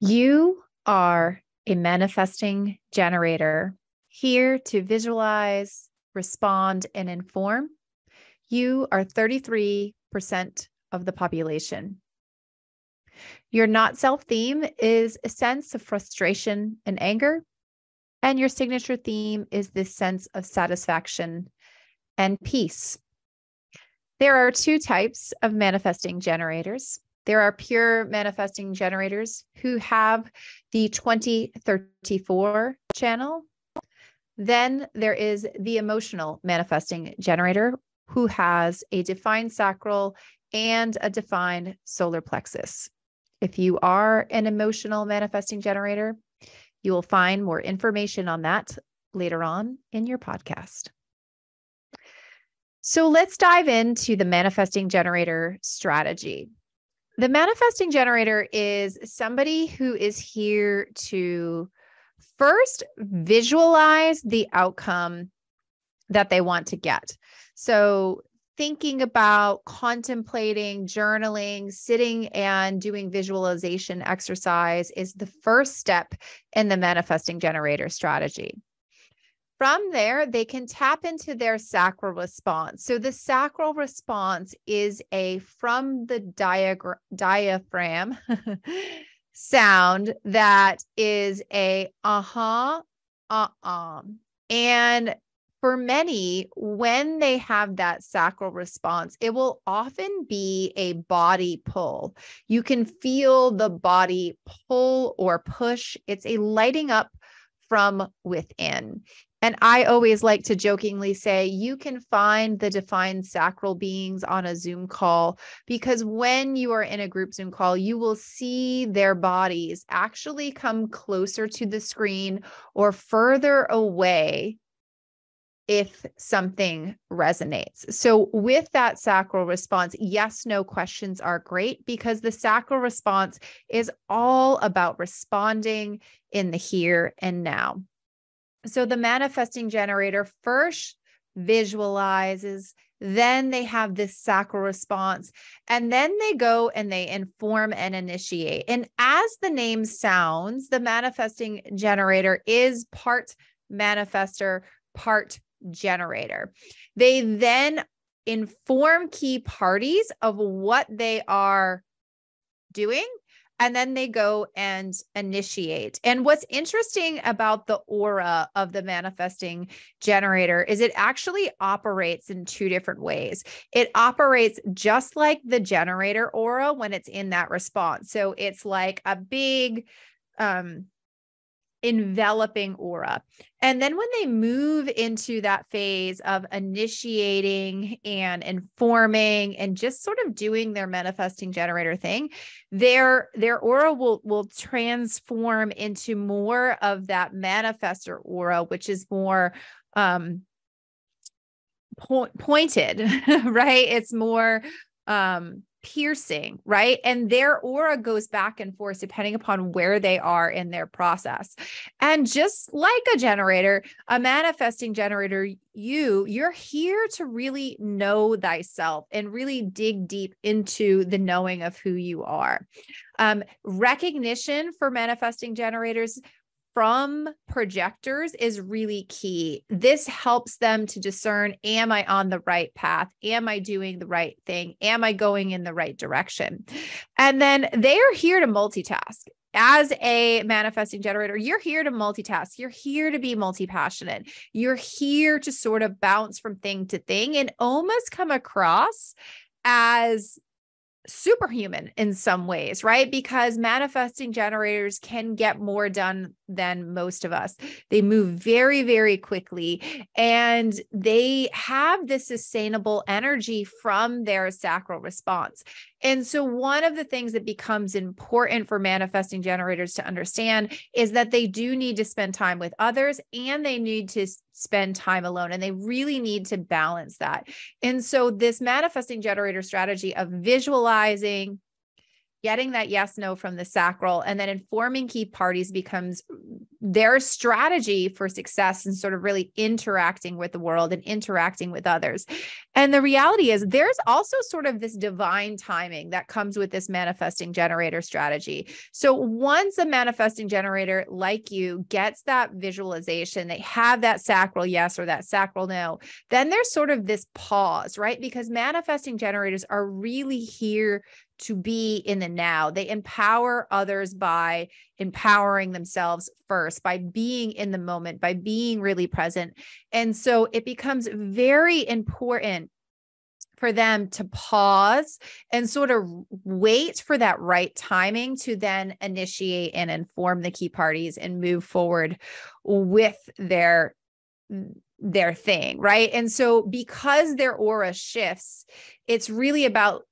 You are a manifesting generator here to visualize, respond, and inform. You are 33% of the population. Your not self theme is a sense of frustration and anger. And your signature theme is this sense of satisfaction and peace. There are two types of manifesting generators. There are pure manifesting generators who have the 2034 channel. Then there is the emotional manifesting generator who has a defined sacral and a defined solar plexus. If you are an emotional manifesting generator, you will find more information on that later on in your podcast. So let's dive into the manifesting generator strategy. The manifesting generator is somebody who is here to first visualize the outcome that they want to get. So, thinking about contemplating, journaling, sitting and doing visualization exercise is the first step in the manifesting generator strategy. From there, they can tap into their sacral response. So the sacral response is a from the diagram, diaphragm sound that is a uh-huh, uh-uh. And for many, when they have that sacral response, it will often be a body pull. You can feel the body pull or push. It's a lighting up from within. And I always like to jokingly say, you can find the defined sacral beings on a Zoom call because when you are in a group Zoom call, you will see their bodies actually come closer to the screen or further away if something resonates. So, with that sacral response, yes, no questions are great because the sacral response is all about responding in the here and now. So the manifesting generator first visualizes, then they have this sacral response, and then they go and they inform and initiate. And as the name sounds, the manifesting generator is part manifester, part generator. They then inform key parties of what they are doing and then they go and initiate. And what's interesting about the aura of the manifesting generator is it actually operates in two different ways. It operates just like the generator aura when it's in that response. So it's like a big um enveloping aura. And then when they move into that phase of initiating and informing and just sort of doing their manifesting generator thing, their their aura will will transform into more of that manifestor aura, which is more um point, pointed, right? It's more um piercing, right? And their aura goes back and forth depending upon where they are in their process. And just like a generator, a manifesting generator, you, you're here to really know thyself and really dig deep into the knowing of who you are. Um, recognition for manifesting generators from projectors is really key. This helps them to discern Am I on the right path? Am I doing the right thing? Am I going in the right direction? And then they are here to multitask. As a manifesting generator, you're here to multitask. You're here to be multi passionate. You're here to sort of bounce from thing to thing and almost come across as superhuman in some ways, right? Because manifesting generators can get more done than most of us. They move very, very quickly and they have this sustainable energy from their sacral response. And so, one of the things that becomes important for manifesting generators to understand is that they do need to spend time with others and they need to spend time alone. And they really need to balance that. And so, this manifesting generator strategy of visualizing, getting that yes no from the sacral and then informing key parties becomes their strategy for success and sort of really interacting with the world and interacting with others. And the reality is, there's also sort of this divine timing that comes with this manifesting generator strategy. So, once a manifesting generator like you gets that visualization, they have that sacral yes or that sacral no, then there's sort of this pause, right? Because manifesting generators are really here to be in the now. They empower others by empowering themselves first, by being in the moment, by being really present. And so it becomes very important for them to pause and sort of wait for that right timing to then initiate and inform the key parties and move forward with their their thing right and so because their aura shifts it's really about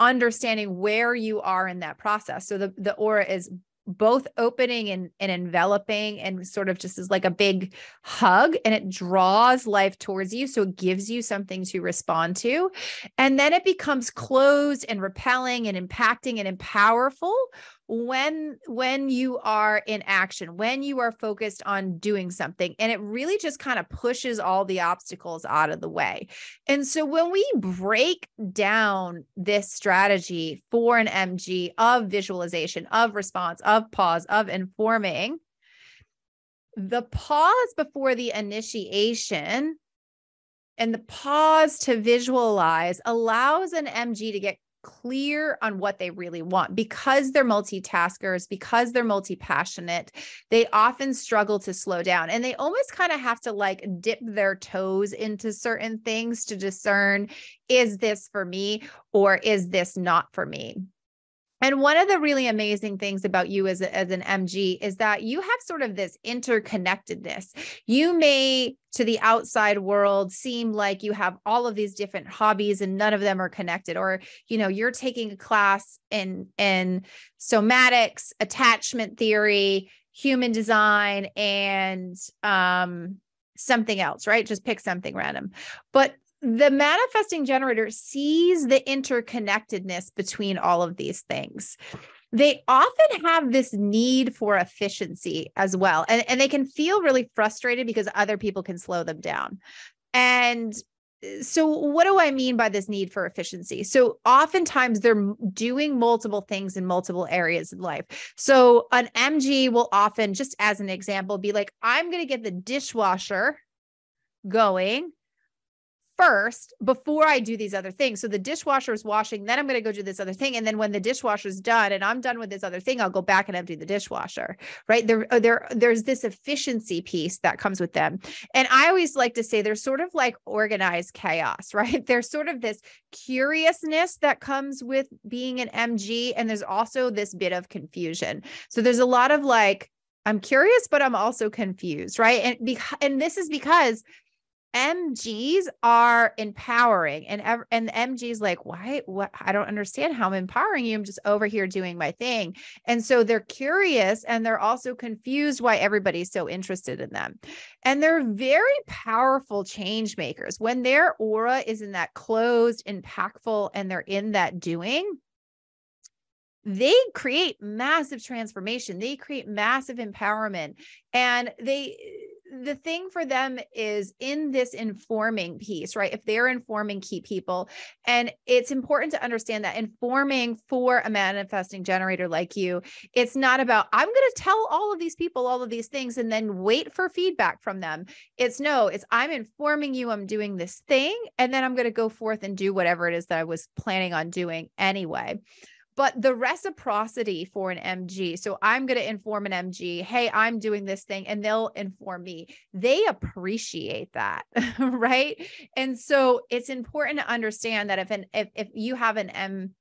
understanding where you are in that process. So the, the aura is both opening and, and enveloping and sort of just is like a big hug and it draws life towards you. So it gives you something to respond to. And then it becomes closed and repelling and impacting and powerful when when you are in action when you are focused on doing something and it really just kind of pushes all the obstacles out of the way. And so when we break down this strategy for an mg of visualization of response of pause of informing the pause before the initiation and the pause to visualize allows an mg to get clear on what they really want. Because they're multitaskers because they're multi-passionate they often struggle to slow down and they almost kind of have to like dip their toes into certain things to discern is this for me or is this not for me and one of the really amazing things about you as, a, as an MG is that you have sort of this interconnectedness. You may, to the outside world, seem like you have all of these different hobbies and none of them are connected. Or, you know, you're taking a class in, in somatics, attachment theory, human design, and um, something else, right? Just pick something random. But the manifesting generator sees the interconnectedness between all of these things. They often have this need for efficiency as well and, and they can feel really frustrated because other people can slow them down. And uh, so what do i mean by this need for efficiency? So oftentimes they're doing multiple things in multiple areas of life. So an mg will often just as an example be like i'm going to get the dishwasher going first before I do these other things. So the dishwasher is washing, then I'm going to go do this other thing. And then when the dishwasher's done and I'm done with this other thing, I'll go back and empty the dishwasher. Right. There, uh, there, there's this efficiency piece that comes with them. And I always like to say there's sort of like organized chaos, right? There's sort of this curiousness that comes with being an MG. And there's also this bit of confusion. So there's a lot of like, I'm curious, but I'm also confused, right? And be- and this is because MGs are empowering and and the MGs like why what I don't understand how I'm empowering you I'm just over here doing my thing. And so they're curious and they're also confused why everybody's so interested in them. And they're very powerful change makers. When their aura is in that closed impactful and they're in that doing they create massive transformation. They create massive empowerment and they the thing for them is in this informing piece, right? If they're informing key people, and it's important to understand that informing for a manifesting generator like you, it's not about, I'm going to tell all of these people all of these things and then wait for feedback from them. It's no, it's I'm informing you, I'm doing this thing, and then I'm going to go forth and do whatever it is that I was planning on doing anyway but the reciprocity for an MG. So I'm going to inform an MG, hey, I'm doing this thing, and they'll inform me. They appreciate that, right? And so it's important to understand that if an if if you have an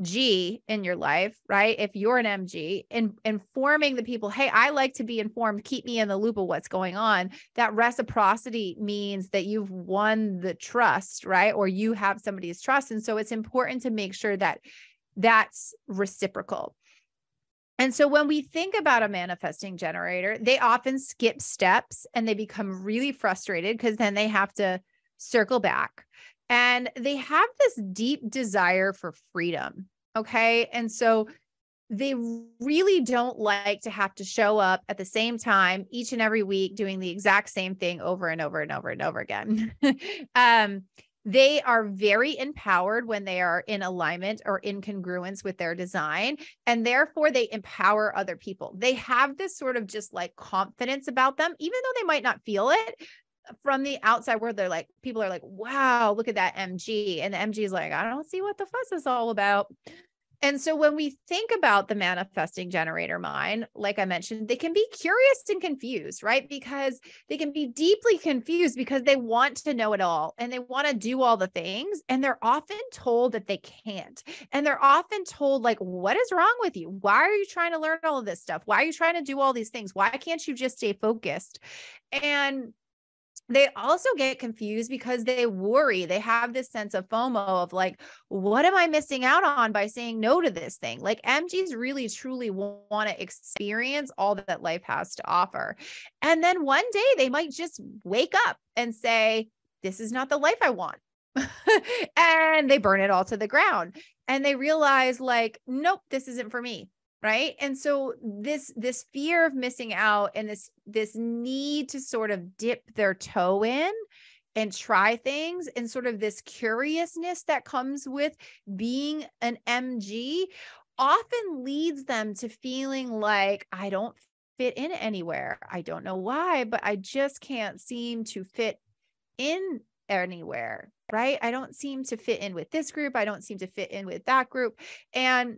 MG in your life, right? If you're an MG, in informing the people, hey, I like to be informed, keep me in the loop of what's going on. That reciprocity means that you've won the trust, right? Or you have somebody's trust. And so it's important to make sure that that's reciprocal. And so when we think about a manifesting generator, they often skip steps and they become really frustrated because then they have to circle back. And they have this deep desire for freedom. Okay. And so they really don't like to have to show up at the same time each and every week doing the exact same thing over and over and over and over again. um, they are very empowered when they are in alignment or in congruence with their design. And therefore, they empower other people. They have this sort of just like confidence about them, even though they might not feel it uh, from the outside where they're like, people are like, wow, look at that MG. And the MG is like, I don't see what the fuss is all about. And so when we think about the manifesting generator mind, like I mentioned, they can be curious and confused, right? Because they can be deeply confused because they want to know it all and they want to do all the things. And they're often told that they can't. And they're often told, like, what is wrong with you? Why are you trying to learn all of this stuff? Why are you trying to do all these things? Why can't you just stay focused? And they also get confused because they worry. They have this sense of FOMO of like, what am I missing out on by saying no to this thing? Like MGs really truly want to experience all that life has to offer. And then one day they might just wake up and say, this is not the life I want. and they burn it all to the ground and they realize like, nope, this isn't for me right? And so this this fear of missing out and this this need to sort of dip their toe in and try things and sort of this curiousness that comes with being an mg often leads them to feeling like i don't fit in anywhere. I don't know why but i just can't seem to fit in anywhere. Right? I don't seem to fit in with this group. I don't seem to fit in with that group. And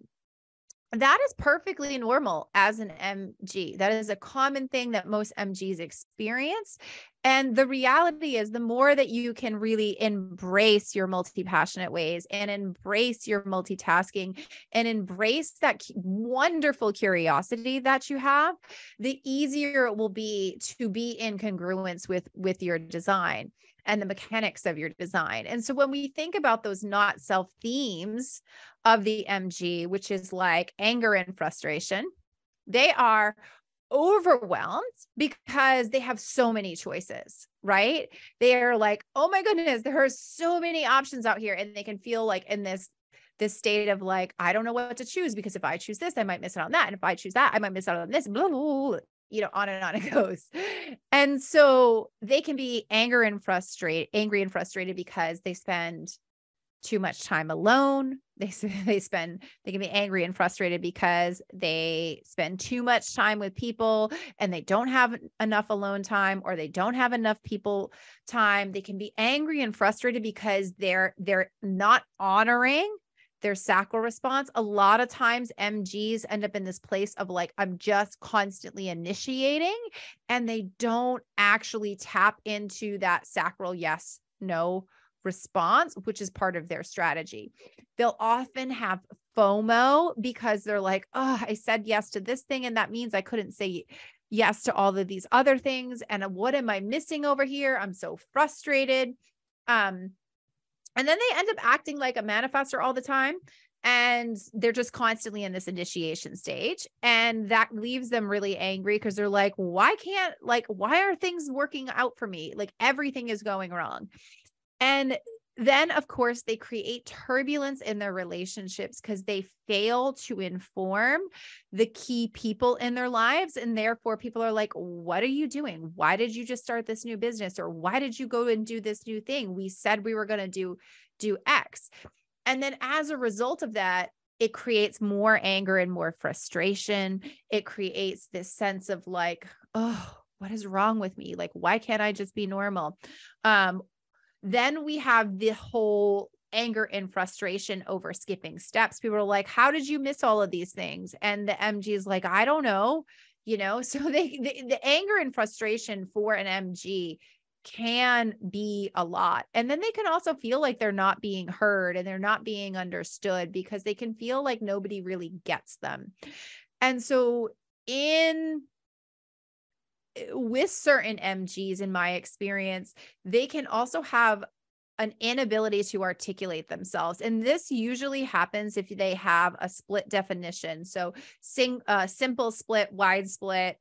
that is perfectly normal as an MG. That is a common thing that most MGs experience. And the reality is, the more that you can really embrace your multi passionate ways and embrace your multitasking and embrace that wonderful curiosity that you have, the easier it will be to be in congruence with, with your design and the mechanics of your design. And so when we think about those not self themes of the MG, which is like anger and frustration, they are overwhelmed because they have so many choices, right? They are like, oh my goodness, there are so many options out here. And they can feel like in this this state of like, I don't know what to choose because if I choose this, I might miss out on that. And if I choose that, I might miss out on this. Blah, blah, blah, you know, on and on it goes. And so they can be anger and frustrated, angry and frustrated because they spend too much time alone. They they spend they can be angry and frustrated because they spend too much time with people and they don't have enough alone time or they don't have enough people time. They can be angry and frustrated because they're they're not honoring their sacral response. A lot of times, MGs end up in this place of like, I'm just constantly initiating, and they don't actually tap into that sacral yes, no response, which is part of their strategy. They'll often have FOMO because they're like, oh, I said yes to this thing, and that means I couldn't say yes to all of these other things. And what am I missing over here? I'm so frustrated. Um, and then they end up acting like a manifester all the time. And they're just constantly in this initiation stage. And that leaves them really angry because they're like, why can't, like, why are things working out for me? Like everything is going wrong. And then, of course, they create turbulence in their relationships because they fail to inform the key people in their lives. And therefore, people are like, What are you doing? Why did you just start this new business? Or why did you go and do this new thing? We said we were going to do, do X. And then, as a result of that, it creates more anger and more frustration. It creates this sense of like, oh, what is wrong with me? Like, why can't I just be normal? Um, then we have the whole anger and frustration over skipping steps. People are like, How did you miss all of these things? And the MG is like, I don't know. You know, so they, the, the anger and frustration for an MG can be a lot. And then they can also feel like they're not being heard and they're not being understood because they can feel like nobody really gets them. And so, in with certain MGs, in my experience, they can also have an inability to articulate themselves. And this usually happens if they have a split definition. So, sing, uh, simple split, wide split,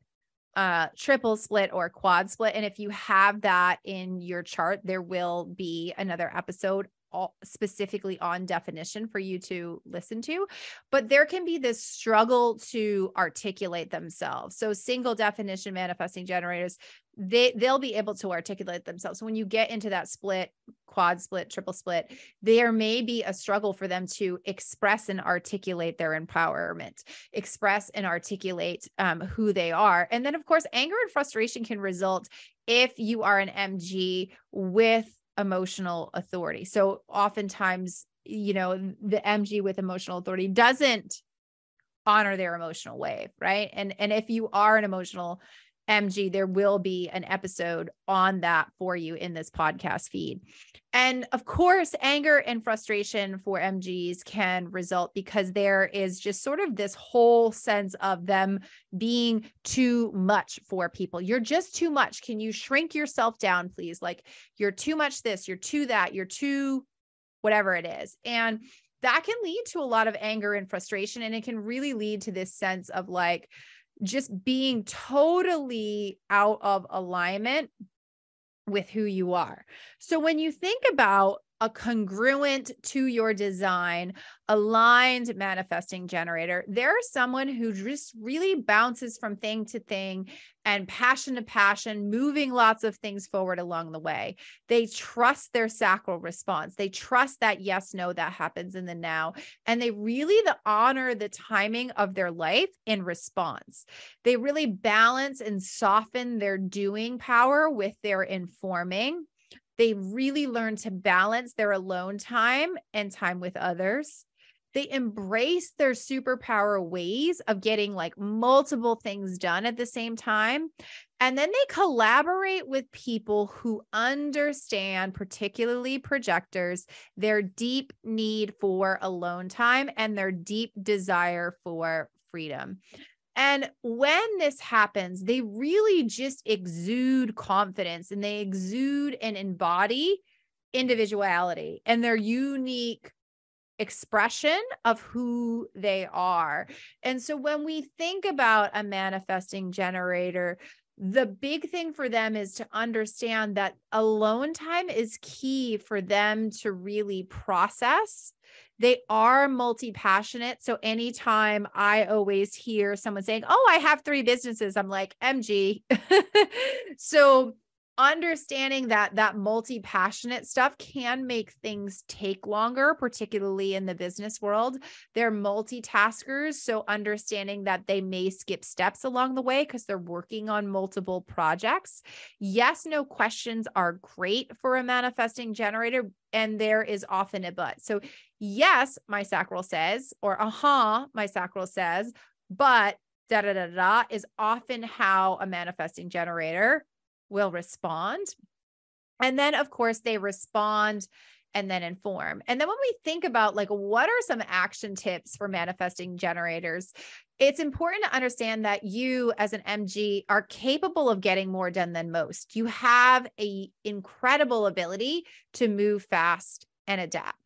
uh triple split or quad split and if you have that in your chart there will be another episode all specifically on definition for you to listen to but there can be this struggle to articulate themselves. So single definition manifesting generators they they'll be able to articulate themselves. So when you get into that split quad split triple split there may be a struggle for them to express and articulate their empowerment express and articulate um, who they are. And then of course anger and frustration can result if you are an mg with emotional authority. So oftentimes, you know, the MG with emotional authority doesn't honor their emotional wave, right? And and if you are an emotional MG, there will be an episode on that for you in this podcast feed. And of course, anger and frustration for MGs can result because there is just sort of this whole sense of them being too much for people. You're just too much. Can you shrink yourself down, please? Like you're too much this, you're too that, you're too whatever it is. And that can lead to a lot of anger and frustration. And it can really lead to this sense of like, just being totally out of alignment with who you are. So when you think about a congruent to your design, aligned manifesting generator. There's someone who just really bounces from thing to thing and passion to passion, moving lots of things forward along the way. They trust their sacral response. They trust that yes, no, that happens in the now. And they really the honor the timing of their life in response. They really balance and soften their doing power with their informing they really learn to balance their alone time and time with others. They embrace their superpower ways of getting like multiple things done at the same time. And then they collaborate with people who understand, particularly projectors, their deep need for alone time and their deep desire for freedom. And when this happens, they really just exude confidence and they exude and embody individuality and their unique expression of who they are. And so when we think about a manifesting generator, the big thing for them is to understand that alone time is key for them to really process they are multi passionate. So anytime I always hear someone saying, Oh, I have three businesses, I'm like, MG. so understanding that that multi passionate stuff can make things take longer particularly in the business world. They're multitaskers so understanding that they may skip steps along the way because they're working on multiple projects. Yes no questions are great for a manifesting generator and there is often a but. So yes my sacral says or uh-huh my sacral says but da da da da is often how a manifesting generator will respond. And then, of course, they respond and then inform. And then when we think about like what are some action tips for manifesting generators, it's important to understand that you as an MG are capable of getting more done than most. You have a incredible ability to move fast and adapt.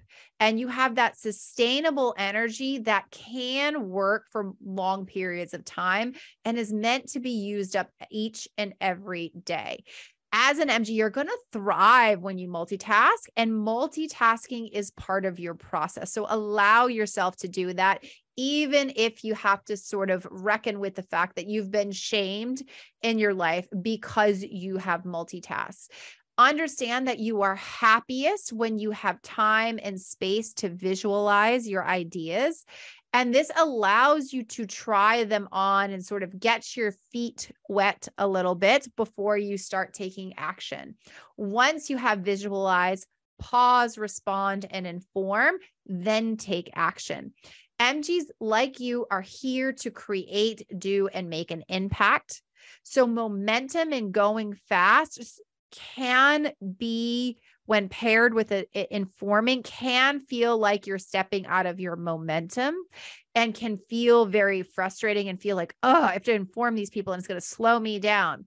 And you have that sustainable energy that can work for long periods of time and is meant to be used up each and every day as an MG, you're going to thrive when you multitask, and multitasking is part of your process. So allow yourself to do that, even if you have to sort of reckon with the fact that you've been shamed in your life because you have multitasked. Understand that you are happiest when you have time and space to visualize your ideas. And this allows you to try them on and sort of get your feet wet a little bit before you start taking action. Once you have visualized, pause, respond, and inform, then take action. MGs like you are here to create, do, and make an impact. So, momentum and going fast can be when paired with it informing can feel like you're stepping out of your momentum and can feel very frustrating and feel like oh i have to inform these people and it's going to slow me down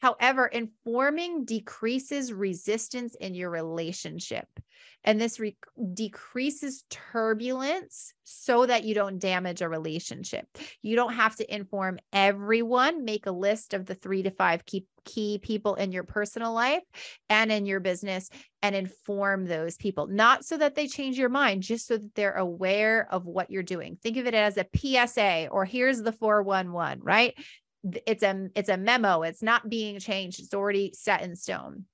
However, informing decreases resistance in your relationship. And this re- decreases turbulence so that you don't damage a relationship. You don't have to inform everyone, make a list of the three to five key, key people in your personal life and in your business and inform those people, not so that they change your mind, just so that they're aware of what you're doing. Think of it as a PSA or here's the 411, right? It's a it's a memo. It's not being changed. It's already set in stone.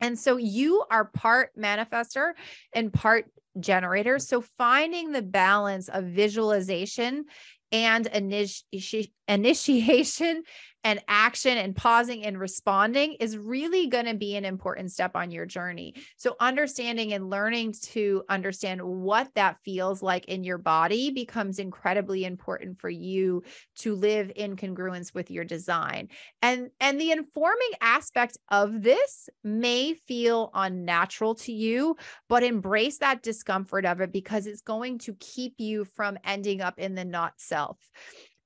And so you are part manifester and part generator. So finding the balance of visualization and initi- initiation and action and pausing and responding is really going to be an important step on your journey. So, understanding and learning to understand what that feels like in your body becomes incredibly important for you to live in congruence with your design. And, and the informing aspect of this may feel unnatural to you, but embrace that discomfort of it because it's going to keep you from ending up in the not self.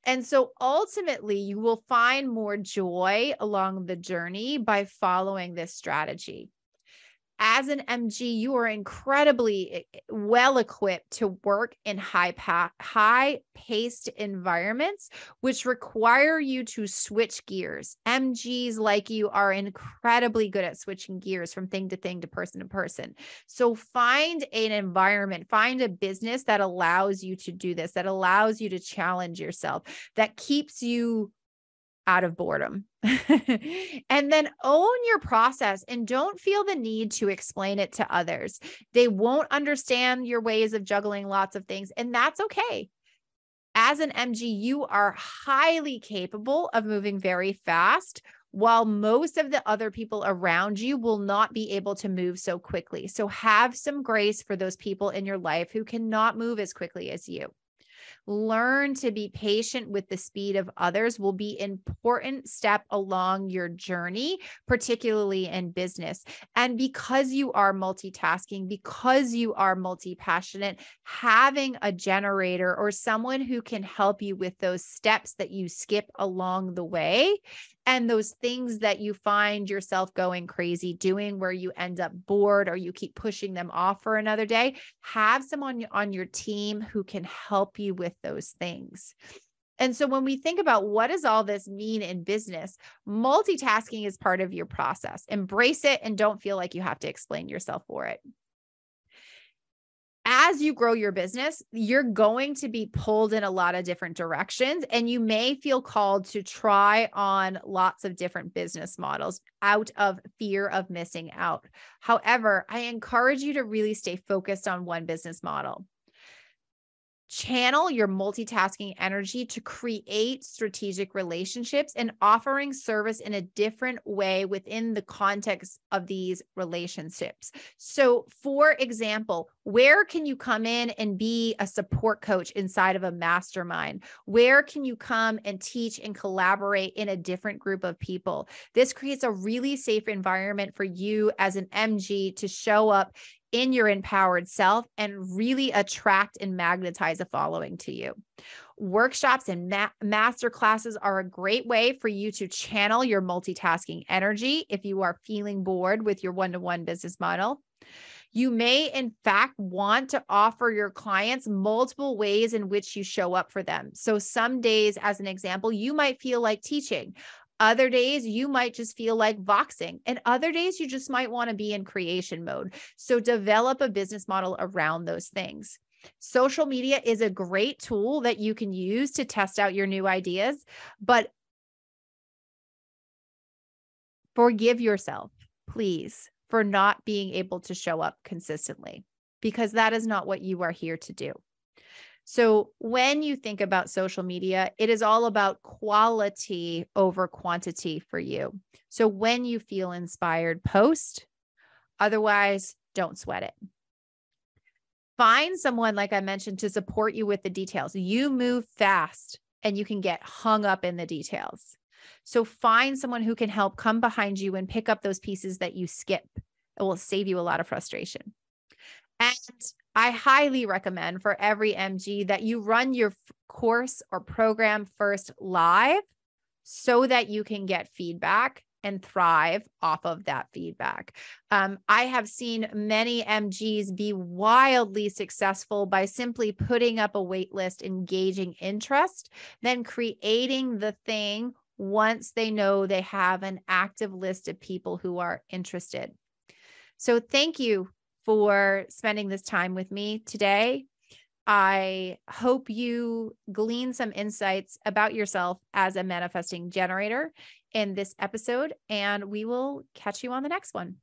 And so ultimately, you will find more joy along the journey by following this strategy as an MG, you are incredibly eh, eh, well equipped to work in high pa- high paced environments, which require you to switch gears. MGs like you are incredibly good at switching gears from thing to thing to person to person. So find an environment, find a business that allows you to do this, that allows you to challenge yourself, that keeps you out of boredom. and then own your process and don't feel the need to explain it to others. They won't understand your ways of juggling lots of things, and that's okay. As an MG, you are highly capable of moving very fast, while most of the other people around you will not be able to move so quickly. So, have some grace for those people in your life who cannot move as quickly as you learn to be patient with the speed of others will be important step along your journey particularly in business. And because you are multitasking because you are multi-passionate having a generator or someone who can help you with those steps that you skip along the way and those things that you find yourself going crazy doing where you end up bored or you keep pushing them off for another day have someone on your team who can help you with those things and so when we think about what does all this mean in business, multitasking is part of your process. Embrace it and don't feel like you have to explain yourself for it as you grow your business, you're going to be pulled in a lot of different directions, and you may feel called to try on lots of different business models out of fear of missing out. However, I encourage you to really stay focused on one business model channel your multitasking energy to create strategic relationships and offering service in a different way within the context of these relationships. So, for example, where can you come in and be a support coach inside of a mastermind? Where can you come and teach and collaborate in a different group of people? This creates a really safe environment for you as an MG to show up in your empowered self and really attract and magnetize a following to you. Workshops and ma- master classes are a great way for you to channel your multitasking energy if you are feeling bored with your one to one business model. You may, in fact, want to offer your clients multiple ways in which you show up for them. So, some days, as an example, you might feel like teaching. Other days, you might just feel like voxing, and other days, you just might want to be in creation mode. So, develop a business model around those things. Social media is a great tool that you can use to test out your new ideas, but forgive yourself, please, for not being able to show up consistently because that is not what you are here to do. So, when you think about social media, it is all about quality over quantity for you. So, when you feel inspired, post. Otherwise, don't sweat it. Find someone, like I mentioned, to support you with the details. You move fast and you can get hung up in the details. So, find someone who can help come behind you and pick up those pieces that you skip. It will save you a lot of frustration. And I highly recommend for every MG that you run your course or program first live so that you can get feedback and thrive off of that feedback. Um, I have seen many MGs be wildly successful by simply putting up a wait list, engaging interest, then creating the thing once they know they have an active list of people who are interested. So, thank you for spending this time with me today. I hope you glean some insights about yourself as a manifesting generator in this episode, and we will catch you on the next one.